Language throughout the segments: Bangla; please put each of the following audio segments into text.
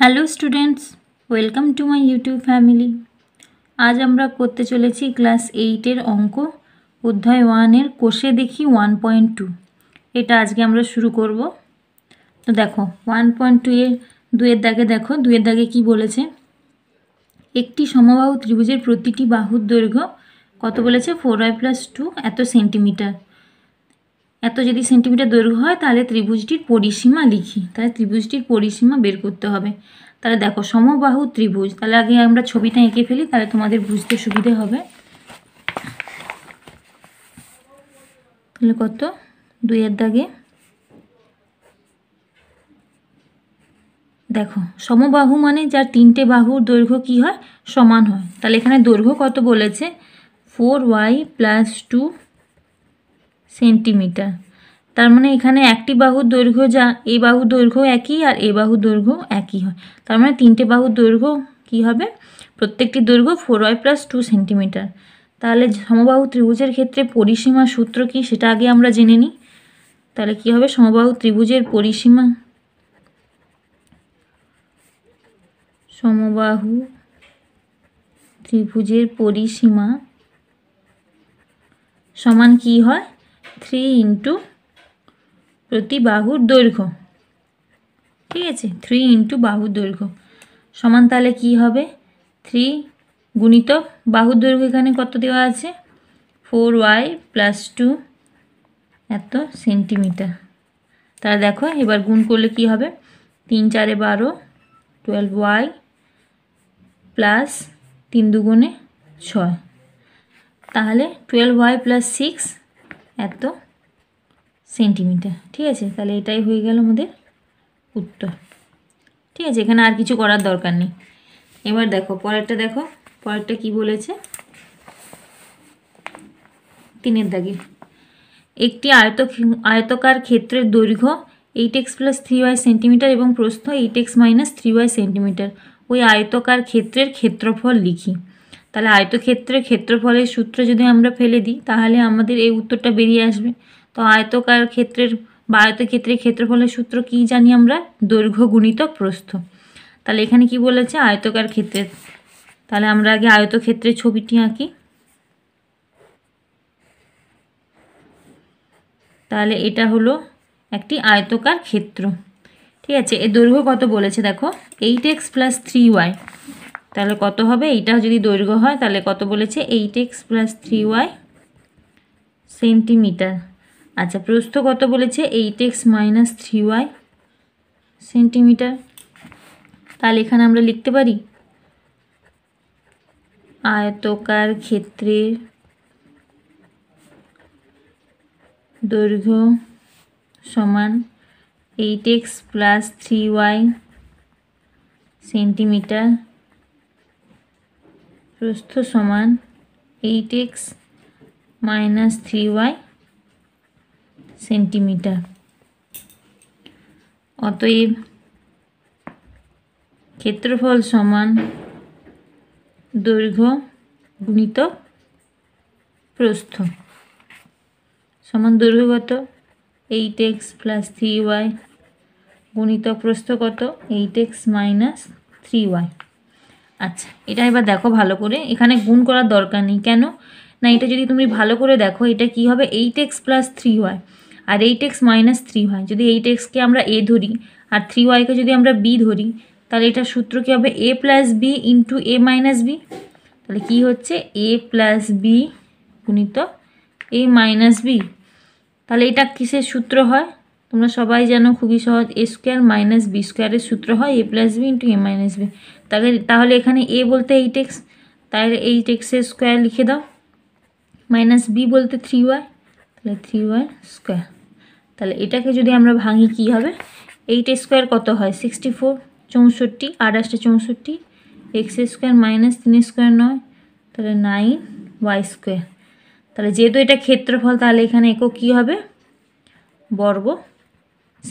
Hello students welcome to my YouTube family আজ আমরা করতে চলেছি ক্লাস এইটের অঙ্ক, অধ্যায় ওয়ানের কোষে দেখি ওয়ান পয়েন্ট টু এটা আজকে আমরা শুরু করব। তো দেখো ওয়ান পয়েন্ট টু এর দুয়ের দাগে দেখো দুয়ের দাগে কি বলেছে? একটি সমবাহু ত্রিভুজের প্রতিটি বাহুর দৈর্ঘ্য কত বলেছে? ফোর ওয়াই প্লাস টু এত সেন্টিমিটার এত যদি সেন্টিমিটার দৈর্ঘ্য হয়, তাহলে ত্রিভুজটির পরিসীমা লিখি। তাহলে ত্রিভুজটির পরিসীমা বের করতে হবে। তাহলে দেখো, সমবাহু ত্রিভুজ। তাহলে আগে আমরা ছবিটা এঁকে ফেলি, তাহলে তোমাদের বুঝতে সুবিধে হবে। তাহলে কত? দুইয়ের দাগে। দেখো, সমবাহু মানে যার তিনটে বাহুর দৈর্ঘ্য কি হয়? সমান হয়। তাহলে এখানে দৈর্ঘ্য কত বলেছে? Four Y plus two centimetre. তার মানে এখানে একটি বাহুর দৈর্ঘ্য যা, এই বাহুর দৈর্ঘ্য একই আর এ বাহুর দৈর্ঘ্য একই হয়। তার মানে তিনটে বাহুর দৈর্ঘ্য কি হবে? প্রত্যেকটি দৈর্ঘ্য four y plus two centimetre তাহলে সমবাহু ত্রিভুজের ক্ষেত্রে পরিসীমা সূত্র কি সেটা আগে আমরা জেনে নিই। তাহলে কি হবে? সমবাহু ত্রিভুজের পরিসীমা সমবাহু ত্রিভুজের পরিসীমা সমান কি হয়? থ্রি ইন্টু প্রতি বাহুর দৈর্ঘ্য। ঠিক আছে? থ্রি ইন্টু বাহুর দৈর্ঘ্য। সমান তাহলে কী হবে? থ্রি গুণিত বাহুর দৈর্ঘ্য এখানে কত দেওয়া আছে? ফোর ওয়াই প্লাস টু এত সেন্টিমিটার। তাহলে দেখো, এবার গুণ করলে কি হবে? তিন চারে বারো, টুয়েলভ ওয়াই প্লাস তিন দুগুণে ছয়। তাহলে টুয়েলভ ওয়াই প্লাস সিক্স এত সেন্টিমিটার ঠিক আছে? তাহলে এটাই হয়ে গেল আমাদের উত্তর। ঠিক আছে? এখানে আর কিছু করার দরকার নেই। এবার দেখো, পরেরটা দেখো। পরেরটা কি বলেছে? তিনের দাগে। একটি আয়ত আয়তকার ক্ষেত্রের দৈর্ঘ্য eight x plus three y centimetre এবং প্রস্থ eight x minus three y centimetre ওই আয়তকার ক্ষেত্রের ক্ষেত্রফল লিখি। তাহলে আয়তক্ষেত্রের ক্ষেত্রফলের সূত্র যদি আমরা ফেলে দিই, তাহলে আমাদের এই উত্তরটা বেরিয়ে আসবে। তো আয়তকার ক্ষেত্রের বা আয়তক্ষেত্রের ক্ষেত্রফলের সূত্র কি জানি আমরা? দৈর্ঘ্য গুণিত প্রস্থ। তাহলে এখানে কি বলেছে? আয়তকার ক্ষেত্রের। তাহলে আমরা আগে আয়তক্ষেত্রের ছবিটি আঁকি। তাহলে এটা হলো একটি আয়তকার ক্ষেত্র। ঠিক আছে, এর দৈর্ঘ্য কত বলেছে দেখো? Eight x plus three y তাহলে কত হবে? এইটা যদি দৈর্ঘ্য হয়, তাহলে কত বলেছে? Eight x plus three y centimetre আচ্ছা প্রস্থ কত বলেছে? Eight x minus three y centimetre তাহলে এখানে আমরা লিখতে পারি, আয়তকার ক্ষেত্রে দৈর্ঘ্য সমান eight x plus three y centimetre প্রস্থ সমান eight x minus three y centimetre অতএব ক্ষেত্রফল সমান দৈর্ঘ্য গুণিত প্রস্থ। সমান দৈর্ঘ্য কত? Eight x plus three y গুণিত প্রস্থ কত? Eight x minus three y আচ্ছা এটা এবার দেখো ভালো করে। এখানে গুণ করার দরকার নেই। কেন? না, এটা যদি তুমি ভালো করে দেখো, এটা কি হবে? Eight x plus three y আর eight x minus three y যদি এইট এক্সকে আমরা এ ধরি, আর থ্রি ওয়াইকে যদি আমরা বি ধরি, তাহলে এটার সূত্র কী হবে? A plus b into a minus b তাহলে কী হচ্ছে? এ প্লাস বি গুণিত এ মাইনাস বি তাহলে এটা কিসের সূত্র হয়? তোমরা সবাই জানো খুবই সহজ এ স্কোয়ার মাইনাস বি স্কোয়ারের সূত্র হয় a plus b into a minus b তাহলে তাহলে এখানে এ বলতে এইট এক্স তাহলে এইট এক্সের স্কোয়ার লিখে দাও। মাইনাস বি বলতে থ্রি ওয়াই তাহলে থ্রি ওয়াই স্কোয়ার তাহলে এটাকে যদি আমরা ভাঙি কি হবে? এইট স্কোয়ার কত হয়? সিক্সটি ফোর চৌষট্টি, আঠাশটা চৌষট্টি এক্স স্কোয়ার মাইনাস তিন স্কোয়ার নয়, তাহলে নাইন ওয়াই স্কোয়ার তাহলে যেহেতু এটা ক্ষেত্রফল, তাহলে এখানে একক কী হবে? বর্গ।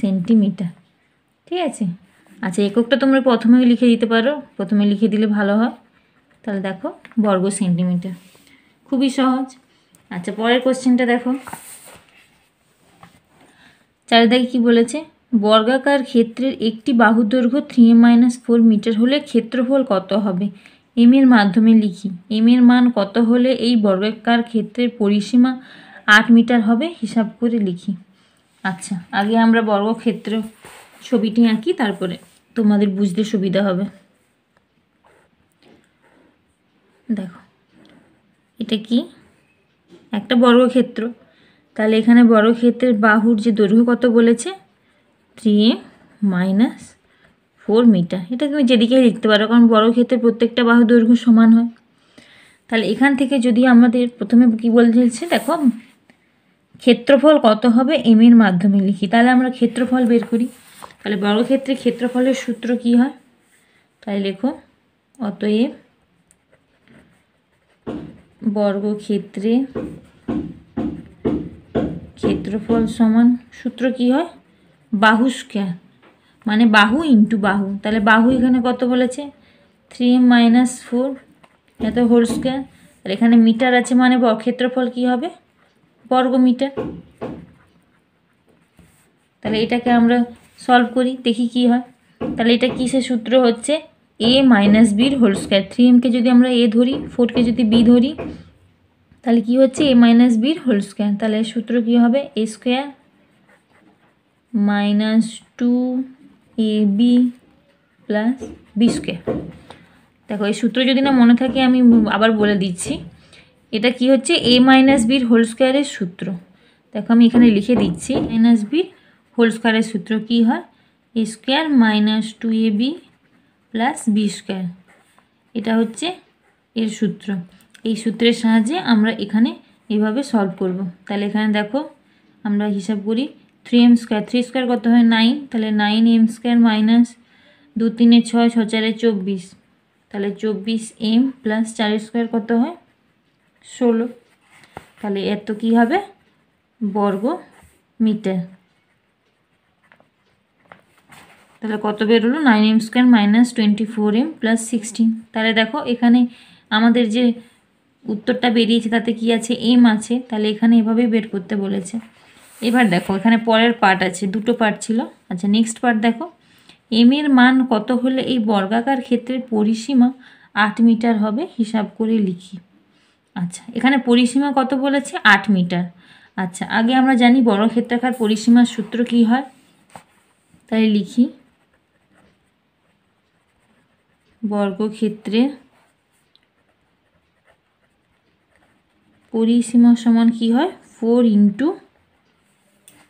সেন্টিমিটার। ঠিক আছে? আচ্ছা এককটা তোমরা প্রথমেই লিখে দিতে পারো। প্রথমে লিখে দিলে ভালো হয়। তাহলে দেখো, বর্গ সেন্টিমিটার। খুবই সহজ। আচ্ছা পরের কোশ্চেনটা দেখো। চারিদিকে কি বলেছে? বর্গাকার ক্ষেত্রের একটি বাহু দৈর্ঘ্য থ্রি মাইনাস ফোর মিটার হলে ক্ষেত্রফল কত হবে? এম এর মাধ্যমে লিখি। এম এর মান কত হলে এই বর্গাকার ক্ষেত্রের পরিসীমা আট মিটার হবে? হিসাব করে লিখি। আচ্ছা আগে আমরা বর্গক্ষেত্র ছবিটি আঁকি, তারপরে তোমাদের বুঝতে সুবিধা হবে। দেখো, এটা কি? একটা বর্গক্ষেত্র তাহলে এখানে বর্গক্ষেত্রের বাহুর যে দৈর্ঘ্য কত বলেছে? থ্রি মাইনাস ফোর মিটার এটা তুমি যেদিকেই লিখতে পারো, কারণ বর্গক্ষেত্রের প্রত্যেকটা বাহু দৈর্ঘ্য সমান হয়। তাহলে এখান থেকে যদি আমাদের প্রথমে কী বলছে, দেখো ক্ষেত্রফল কত হবে? এম এর মাধ্যমে লিখি। তাহলে আমরা ক্ষেত্রফল বের করি। তাহলে বর্গক্ষেত্রে ক্ষেত্রফলের সূত্র কি হয়? তাই লেখো, অতএব বর্গক্ষেত্রে ক্ষেত্রফল সমান সূত্র কি হয়? বাহু স্কোয়ার মানে বাহু ইন্টু বাহু। তাহলে বাহু এখানে কত বলেছে? থ্রি মাইনাস ফোর এত হোল স্কোয়ার আর এখানে মিটার আছে মানে ক্ষেত্রফল কি হবে? বর্গ মিটার তাহলে এটাকে আমরা সলভ করি, দেখি কি হয়। তাহলে এটা কিসের সূত্র হচ্ছে? এ মাইনাস বির হোল স্কোয়ার থ্রি এমকে যদি আমরা এ ধরি ফোরকে যদি বি ধরি, তাহলে কি হচ্ছে? এ মাইনাস বির হোল স্কোয়ার তাহলে সূত্র কি হবে? A square minus two a b plus b square দেখো, এই সূত্র যদি না মনে থাকে, আমি আবার বলে দিচ্ছি। এটা কি হচ্ছে? এ মাইনাস বির হোল স্কোয়ারের সূত্র। দেখো আমি এখানে লিখে দিচ্ছি। মাইনাস বির হোল স্কোয়ারের সূত্র কি হয়? A square minus two a b plus b square এটা হচ্ছে এর সূত্র। এই সূত্রের সাহায্যে আমরা এখানে এভাবে সলভ করব। তাহলে এখানে দেখো, আমরা হিসাব করি three m square three square কত হয়? নাইন তাহলে নাইন এম স্কোয়ার মাইনাস দু তিনে ছয় ছ চারে চব্বিশ। তাহলে চব্বিশ এম প্লাস চার স্কোয়ার কত হয়? ষোলো। তাহলে এত কী হবে? বর্গ মিটার। তাহলে কত বেরোলো? Nine m square minus twenty four m plus sixteen. তাহলে দেখো, এখানে আমাদের যে উত্তরটা বেরিয়েছে, তাতে কি আছে? এম আছে। তাহলে এখানে এভাবেই বের করতে বলেছে। এবার দেখো, এখানে পরের পার্ট আছে, দুটো পার্ট ছিল। আচ্ছা নেক্সট পার্ট দেখো। এম এর মান কত হলে এই বর্গাকার ক্ষেত্রের পরিসীমা আট মিটার হবে? হিসাব করে লিখি। আচ্ছা এখানে পরিসীমা কত বলেছে? আট মিটার। আচ্ছা আগে আমরা জানি বড় ক্ষেত্রাকার পরিসীমার সূত্র কি হয়? তাই লিখি। বর্গক্ষেত্রে পরিসীমা সমান কি হয়? ফোর ইন্টু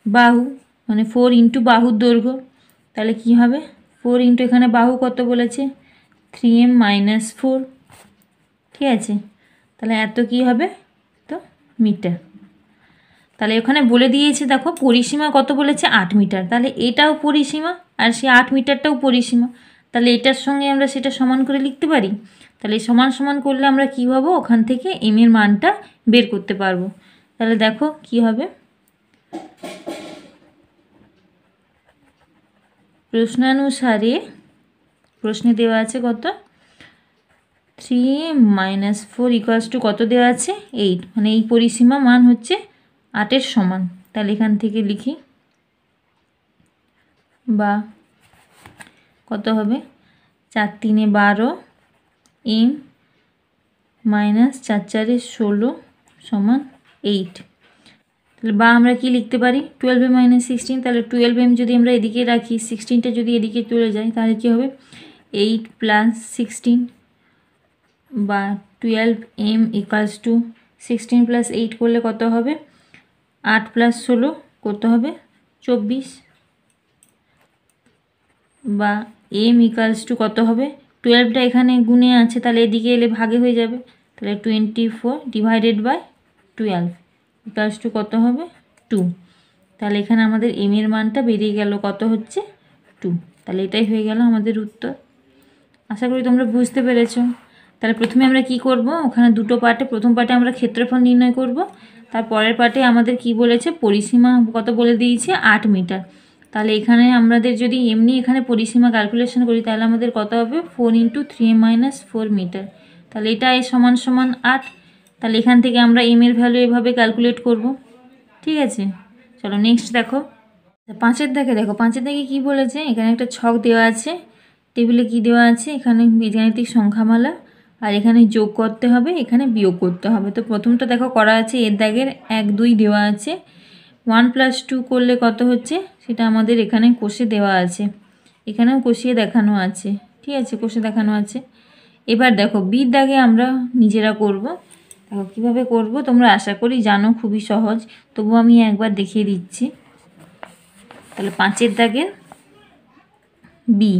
বাহু মানে ফোর ইন্টু বাহুর দৈর্ঘ্য। তাহলে কি হবে? ফোর ইন্টু এখানে বাহু কত বলেছে? Three m minus four. ঠিক আছে? তাহলে এত কি হবে? তো মিটার। তাহলে ওখানে বলে দিয়েছে, দেখো, পরিসীমা কত বলেছে? আট মিটার। তাহলে এটাও পরিসীমা আর সে আট মিটারটাও পরিসীমা। তাহলে এটার সঙ্গে আমরা সেটা সমান করে লিখতে পারি? তাহলে সমান সমান করলে আমরা কী পাবো? ওখান থেকে এম এর মানটা বের করতে পারব। তাহলে দেখো কি হবে? প্রশ্নানুসারে, প্রশ্নে দেওয়া আছে কত? Three minus four equals to কত দেওয়া আছে? এইট মানে এই পরিসীমা মান হচ্ছে আটের সমান। তাহলে এখান থেকে লিখি। বা কত হবে? চার তিনে বারো এম মাইনাস চার চারে ষোলো সমান এইট তাহলে বা আমরা কি লিখতে পারি? টুয়েলভ এম মাইনাস সিক্সটিন তাহলে টুয়েলভ এম যদি আমরা এদিকে রাখি সিক্সটিনটা যদি এদিকে চলে যায়, তাহলে কী হবে? এইট প্লাস সিক্সটিন বা twelve m equals to sixteen plus eight করলে কত হবে? আট প্লাস ষোলো কত হবে? চব্বিশ। বা এম ইকালস টু কত হবে? টুয়েলভটা এখানে গুণে আছে, তাহলে এদিকে এলে ভাগে হয়ে যাবে। তাহলে twenty four divided by twelve equals to কত হবে? টু তাহলে এখানে আমাদের এম এর মানটা বেরিয়ে গেল, কত হচ্ছে? টু তাহলে এটাই হয়ে গেল আমাদের উত্তর। আশা করি তোমরা বুঝতে পেরেছ। তাহলে প্রথমে আমরা কি করব? ওখানে দুটো পার্টে, প্রথম পার্টে আমরা ক্ষেত্রফল নির্ণয় করব। তার পরের পার্টে আমাদের কি বলেছে? পরিসীমা কত বলে দিয়েছে? আট মিটার। তাহলে এখানে আমাদের যদি এমনি এখানে পরিসীমা ক্যালকুলেশন করি, তাহলে আমাদের কত হবে? Four into three minus four metre. তাহলে এটা এই সমান সমান আট। তাহলে এখান থেকে আমরা এম এর ভ্যালু এভাবে ক্যালকুলেট করব। ঠিক আছে? চলো নেক্সট দেখো। পাঁচের দাগে দেখো, পাঁচের দাগে কি বলেছে? এখানে একটা ছক দেওয়া আছে। টেবিলে কি দেওয়া আছে? এখানে বীজগাণিতিক সংখ্যামালা। আর এখানে যোগ করতে হবে, এখানে বিয়োগ করতে হবে। তো প্রথমটা দেখো করা আছে, এর দাগের এক, দুই দেওয়া আছে। ওয়ান প্লাস টু করলে কত হচ্ছে? সেটা আমাদের এখানে কষে দেওয়া আছে। এখানেও কষিয়ে দেখানো আছে। ঠিক আছে, কষে দেখানো আছে। এবার দেখো বির দাগে আমরা নিজেরা করব। দেখো, কীভাবে করব? তোমরা আশা করি জানো, খুবই সহজ। তবু আমি একবার দেখিয়ে দিচ্ছি। তাহলে পাঁচের দাগের বি।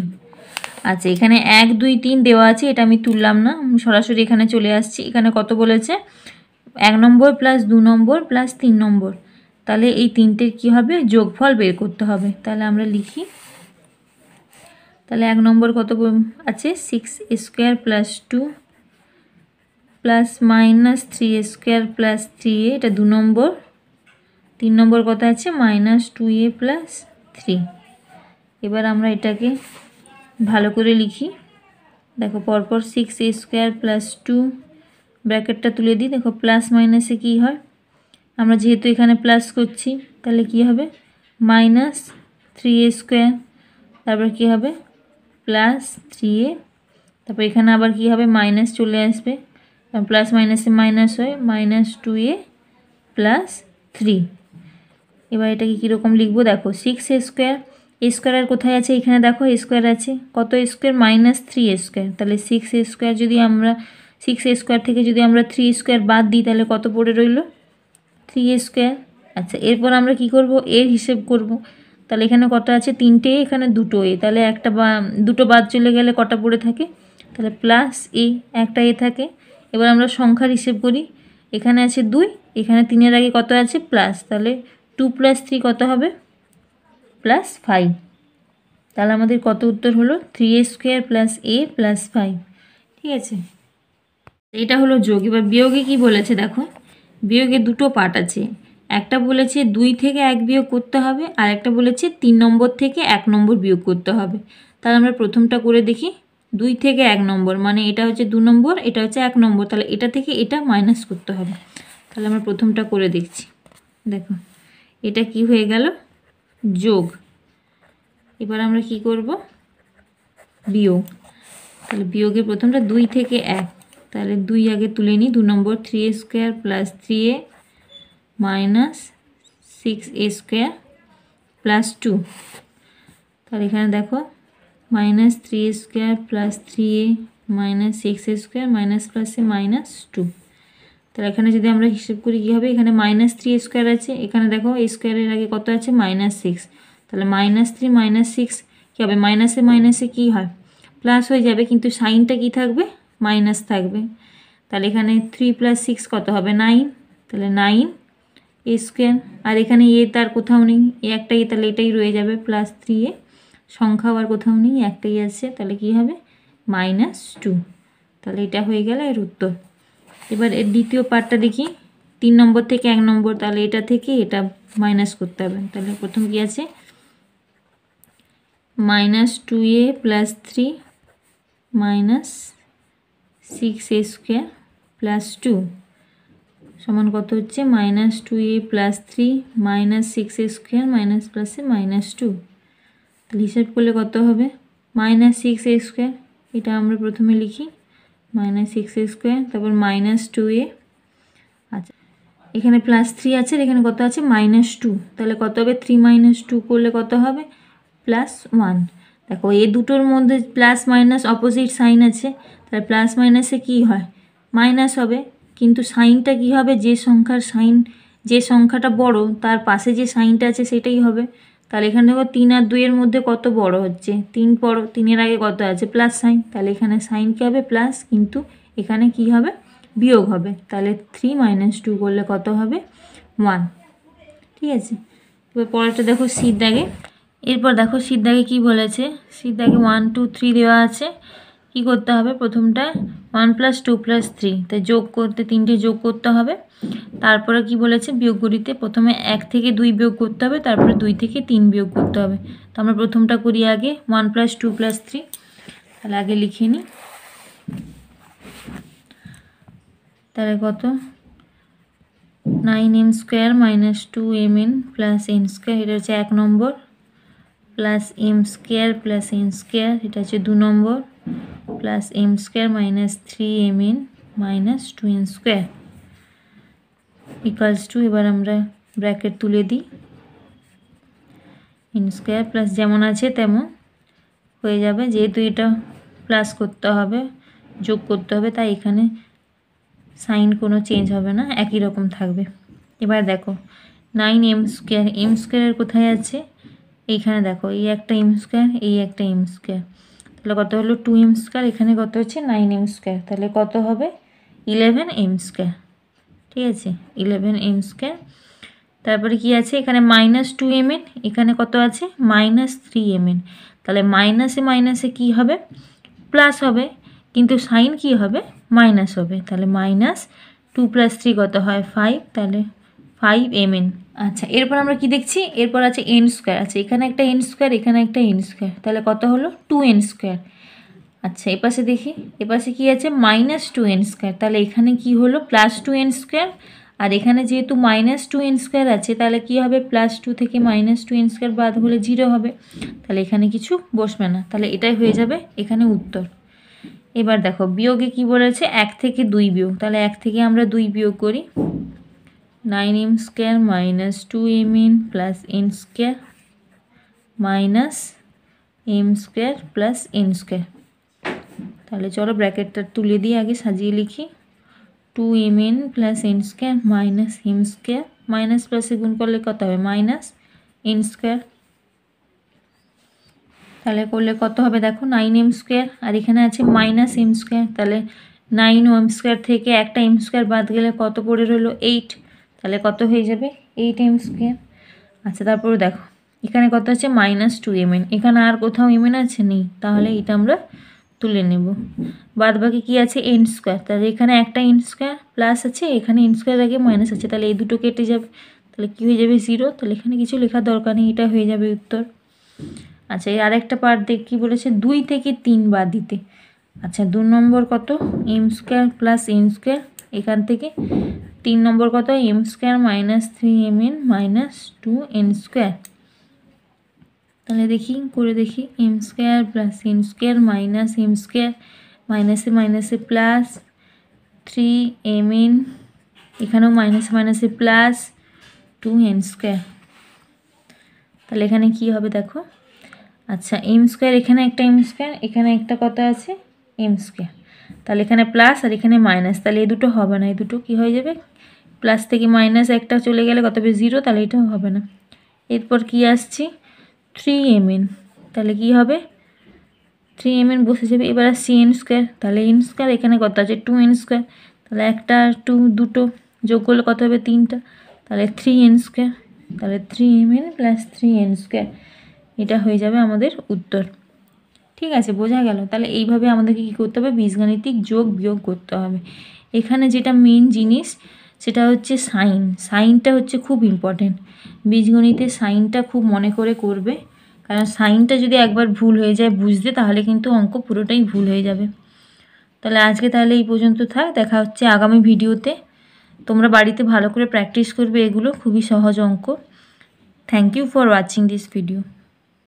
আচ্ছা এখানে এক, দুই, তিন দেওয়া আছে, এটা আমি তুললাম না। সরাসরি এখানে চলে আসছি। এখানে কত বলেছে? এক নম্বর প্লাস দু নম্বর প্লাস তিন নম্বর। তাহলে এই তিনটের কি হবে? যোগফল বের করতে হবে। তাহলে আমরা লিখি। তাহলে এক নম্বর কত আছে? Six square plus two plus minus three square plus three a এটা দু নম্বর। তিন নম্বর কত আছে? Minus two a plus three এবার আমরা এটাকে ভালো করে লিখি। দেখো, পরপর six a square plus two ব্র্যাকেটটা তুলে দিই। দেখো প্লাস মাইনাসে কী হয়? আমরা যেহেতু এখানে প্লাস করছি, তাহলে কি হবে? মাইনাস থ্রি এ স্কোয়ার তারপর কী হবে? প্লাস থ্রি এ তারপর এখানে আবার কি হবে? মাইনাস চলে আসবে। প্লাস মাইনাসে মাইনাস হয় minus two a plus three এবার এটাকে কীরকম লিখব? দেখো সিক্স এ স্কোয়ার স্কোয়ার কোথায় আছে? এখানে দেখো স্কোয়ার আছে। কত স্কোয়ার মাইনাস থ্রি স্কোয়ার তাহলে সিক্স স্কোয়ার যদি আমরা সিক্স স্কোয়ার থেকে যদি আমরা থ্রি স্কোয়ার বাদ দিই, তাহলে কত পড়ে রইল? থ্রি স্কোয়ার আচ্ছা এরপর আমরা কি করব? এর হিসেব করব। তাহলে এখানে কত আছে? তিনটে এখানে দুটো এ তাহলে একটা বা, দুটো বাদ চলে গেলে কটা পড়ে থাকে? তাহলে প্লাস এ একটা এ থাকে। এবার আমরা সংখ্যার হিসেব করি। এখানে আছে দুই, এখানে তিনের আগে কত আছে? প্লাস তাহলে টু প্লাস থ্রি কত হবে? প্লাস ফাইভ তাহলে আমাদের কত উত্তর হলো? Three a square plus a plus five ঠিক আছে? এটা হলো যোগ। এবার বিয়োগে কি বলেছে দেখো? বিয়োগে দুটো পার্ট আছে। একটা বলেছে দুই থেকে এক বিয়োগ করতে হবে, আর একটা বলেছে তিন নম্বর থেকে এক নম্বর বিয়োগ করতে হবে। তাহলে আমরা প্রথমটা করে দেখি। দুই থেকে এক নম্বর মানে এটা হচ্ছে দু নম্বর, এটা হচ্ছে এক নম্বর। তাহলে এটা থেকে এটা মাইনাস করতে হবে। তাহলে আমরা প্রথমটা করে দেখছি। দেখো, এটা কি হয়ে গেল? যোগ। এবার আমরা কি করব? বিয়োগ। তাহলে বিয়োগের প্রথমটা দুই থেকে এক। তাহলে দুই আগে তুলে নিই, দু number three a square plus three a minus six a square plus two তাহলে এখানে দেখো minus three a square plus three a minus six a square minus প্লাসে মাইনাস টু তাহলে এখানে যদি আমরা হিসেব করি কী হবে? এখানে মাইনাস থ্রি স্কোয়ার আছে। এখানে দেখো স্কোয়ারের আগে কত আছে? মাইনাস সিক্স তাহলে মাইনাস থ্রি মাইনাস সিক্স কী হবে? মাইনাসে মাইনাসে কী হয়? প্লাস হয়ে যাবে, কিন্তু সাইনটা কী থাকবে? মাইনাস থাকবে। তাহলে এখানে থ্রি প্লাস সিক্স কত হবে? নাইন তাহলে নাইন এ স্কোয়ার আর এখানে এ তার কোথাও নেই। এ একটাই, তাহলে এটাই রয়ে যাবে। প্লাস থ্রি এ সংখ্যাও আর কোথাও নেই। একটাই আছে। তাহলে কি হবে? মাইনাস টু তাহলে এটা হয়ে গেল এর উত্তর। এবার এর দ্বিতীয় পার্টটা দেখি। তিন নম্বর থেকে এক নম্বর, তাহলে এটা থেকে এটা মাইনাস করতে হবে। তাহলে প্রথম কি আছে? Minus two a plus three minus six a square plus two সমান কত হচ্ছে? Minus two a plus three minus six a square minus প্লাসে মাইনাস টু তাহলে হিসাব করলে কত হবে? মাইনাস সিক্স এ স্কোয়ার এটা আমরা প্রথমে লিখি। মাইনাস সিক্স এ স্কোয়ার তারপর মাইনাস টু এ আচ্ছা এখানে প্লাস থ্রি আছে এখানে কত আছে? মাইনাস টু তাহলে কত হবে? থ্রি মাইনাস টু করলে কত হবে? প্লাস ওয়ান দেখো এ দুটোর মধ্যে প্লাস মাইনাস অপোজিট সাইন আছে, তাহলে প্লাস মাইনাসে কী হয়? মাইনাস হবে, কিন্তু সাইনটা কী হবে? যে সংখ্যার সাইন যে সংখ্যাটা বড়, তার পাশে যে সাইনটা আছে, সেটাই হবে। তাহলে এখানে দেখো তিন আর দুইয়ের মধ্যে কত বড় হচ্ছে? তিন বড় তিনের আগে কত আছে? প্লাস সাইন তাহলে এখানে সাইন কী হবে? প্লাস কিন্তু এখানে কি হবে? বিয়োগ হবে। তাহলে থ্রি মাইনাস টু করলে কত হবে? ওয়ান ঠিক আছে? এবার পরেরটা দেখো সিদ্ধাগে এরপর দেখো সিদ্ধাগে কি বলেছে? সিদ্ধাগে ওয়ান টু থ্রি দেওয়া আছে। কি করতে হবে? প্রথমটা one plus two plus three তাই যোগ করতে, তিনটে যোগ করতে হবে। তারপরে কি বলেছে? বিয়োগগুলিতে প্রথমে এক থেকে দুই বিয়োগ করতে হবে, তারপরে দুই থেকে তিন বিয়োগ করতে হবে। তো আমরা প্রথমটা করি আগে one plus two plus three তাহলে আগে লিখে নিই। তাহলে কত? Nine m square minus two m n plus n square এটা হচ্ছে এক number. Plus m square plus n square এটা হচ্ছে দু number. Plus m square minus three m n minus two n square equals to এবার আমরা ব্র্যাকেট তুলে দিই। এন স্কোয়ার প্লাস যেমন আছে তেমন হয়ে যাবে, যেহেতু এটা প্লাস করতে হবে, যোগ করতে হবে, তাই এখানে সাইন কোনো চেঞ্জ হবে না, একই রকম থাকবে। এবার দেখো নাইন এম স্কোয়ার এম স্কোয়ারের কোথায় আছে? এইখানে দেখো, এই একটা এম স্কোয়ার এই একটা এম স্কোয়ার তাহলে কত হলো টু এম স্কোয়ার এখানে কত হচ্ছে? নাইন এম স্কোয়ার তাহলে কত হবে? ইলেভেন এম স্কোয়ার ঠিক আছে? ইলেভেন এম স্কোয়ার তারপরে কি আছে? এখানে মাইনাস টু এম এন এখানে কত আছে? মাইনাস থ্রি এম এন তাহলে মাইনাসে মাইনাসে কি হবে? প্লাস হবে। কিন্তু সাইন কি হবে? মাইনাস হবে। তাহলে মাইনাস টু প্লাস থ্রি কত হয়? ফাইভ তাহলে ফাইভ এম এন আচ্ছা এরপর আমরা কি দেখছি? এরপর আছে এন স্কোয়ার আচ্ছা এখানে একটা এন স্কোয়ার এখানে একটা এন স্কোয়ার তাহলে কত হলো? টু এন স্কোয়ার আচ্ছা এপাশে দেখি। এপাশে কি আছে? মাইনাস টু এন স্কোয়ার তাহলে এখানে কি হলো? প্লাস টু এন স্কোয়ার আর এখানে যেহেতু মাইনাস টু এন স্কোয়ার আছে, তাহলে কি হবে? প্লাস টু থেকে মাইনাস টু এন স্কোয়ার বাদ হলে জিরো হবে। তাহলে এখানে কিছু বসবে না। তাহলে এটাই হয়ে যাবে এখানে উত্তর। এবার দেখো, বিয়োগে কি বলেছে? এক থেকে দুই বিয়োগ। তাহলে এক থেকে আমরা দুই বিয়োগ করি। Nine m square minus two m n plus n square minus m square plus n square তাহলে চলো ব্র্যাকেটটা তুলে দিয়ে আগে সাজিয়ে লিখি। Two m n plus n square minus m square minus প্লাসে গুণ করলে কত হবে? মাইনাস এন স্কোয়ার তাহলে করলে কত হবে দেখো? নাইন এম স্কোয়ার আর এখানে আছে মাইনাস এম স্কোয়ার তাহলে নাইন এম স্কোয়ার থেকে একটা এম স্কোয়ার বাদ গেলে কত পড়ে রইল? এইট তাহলে কত হয়ে যাবে? এইট এম স্কোয়ার আচ্ছা তারপরে দেখো, এখানে কত আছে? মাইনাস টু এম এখানে আর কোথাও এম আছে? নেই। তাহলে এটা আমরা তুলে নেব। বাদ বাকি কী আছে? এন স্কোয়ার তাহলে এখানে একটা এন স্কোয়ার প্লাস আছে, এখানে এন স্কোয়ার আগে মাইনাস আছে। তাহলে এই দুটো কেটে যাবে। তাহলে কী হয়ে যাবে? জিরো তাহলে এখানে কিছু লেখার দরকার নেই, এটা হয়ে যাবে উত্তর। আচ্ছা এই আরেকটা পার্ট দেখ কী বলেছে? দুই থেকে তিন বাদ দিতে। আচ্ছা দু নম্বর কত? M square plus n square এখান থেকে তিন নম্বর কত m square minus three m n minus two n square তাহলে দেখি, করে দেখি m square plus n square minus m square মাইনাসে মাইনাসে প্লাস থ্রি এম এন এখানেও মাইনাসে মাইনাসে প্লাস টু এন স্কোয়ার তাহলে এখানে কি হবে দেখো? আচ্ছা এম স্কোয়ার এখানে একটা এম স্কোয়ার এখানে একটা কত আছে এম স্কোয়ার তাহলে এখানে প্লাস আর এখানে মাইনাস তাহলে এই দুটো হবে না এই দুটো কী হয়ে যাবে? প্লাস থেকে মাইনাস একটা চলে গেলে কত হবে? জিরো তাহলে এটাও হবে না। এরপর কি আসছি? থ্রি এম তাহলে কি হবে? থ্রি এম এন বসে যাবে। এবার আসছি এন স্কোয়ার তাহলে এন স্কোয়ার এখানে কত আছে? টু এন স্কোয়ার তাহলে একটা টু দুটো যোগ করলে কত হবে? তিনটা। তাহলে থ্রি এন স্কোয়ার তাহলে three m n plus three n square এটা হয়ে যাবে আমাদের উত্তর। ঠিক আছে, বোঝা গেল। তাহলে এইভাবে আমাদেরকে কী করতে হবে? বীজগাণিতিক যোগ বিয়োগ করতে হবে। এখানে যেটা মেন জিনিস সেটা হচ্ছে সাইন। সাইনটা হচ্ছে খুব ইম্পর্টেন্ট বীজগণিতে সাইনটা খুব মনে করে করবে। কারণ সাইনটা যদি একবার ভুল হয়ে যায় বুঝতে তাহলে কিন্তু অঙ্ক পুরোটাই ভুল হয়ে যাবে। তাহলে আজকে তাহলে এই পর্যন্ত থাক। দেখা হচ্ছে আগামী ভিডিওতে। তোমরা বাড়িতে ভালো করে প্র্যাকটিস করবে এগুলো। খুবই সহজ অঙ্ক। Thank you for watching this video